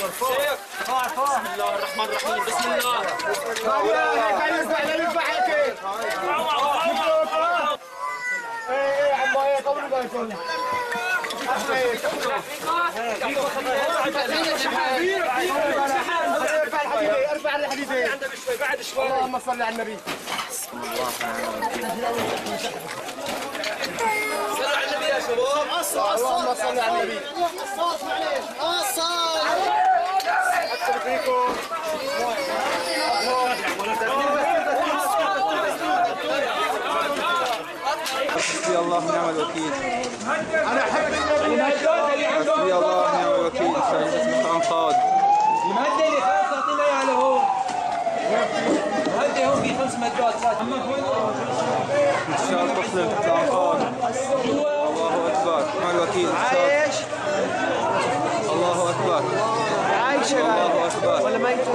بسم الله الرحمن الرحيم بسم الله ارفع الحديدين بعد شوي اللهم صل على النبي على النبي يا شباب. اللهم صل على النبي. حسبي الله ونعم الوكيل. أنا أحب النبي حسبي الله ونعم الوكيل. شاهد اسمك عن قاد المهدي اللي خلاص أعطينا اياه لهون. المهدي هون في خمس مدات إن شاء الله تصل الله أكبر. نعم الوكيل. ان شاء الله todas.